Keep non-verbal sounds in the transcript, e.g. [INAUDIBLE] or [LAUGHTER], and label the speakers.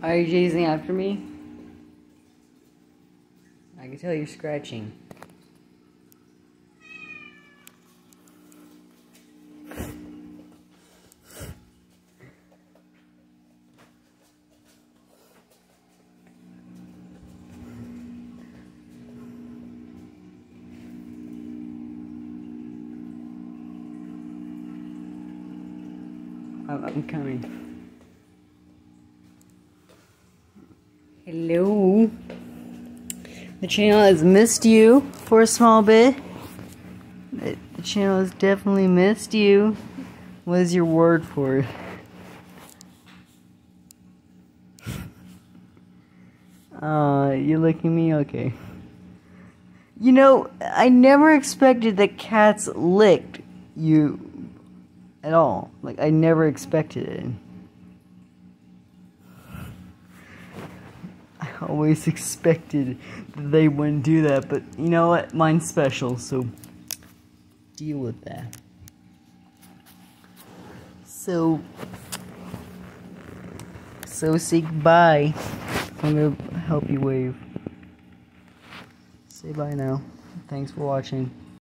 Speaker 1: Are you chasing after me? I can tell you're scratching. I'm, I'm coming. Hello. The channel has missed you for a small bit. The channel has definitely missed you. What is your word for it? [LAUGHS] Uh, you're licking me? Okay. You know, I never expected that cats licked you at all. Like, I never expected it. Always [LAUGHS] expected they wouldn't do that, but you know what? Mine's special, so deal with that. So, so say goodbye. I'm gonna help you wave. Say bye now. Thanks for watching.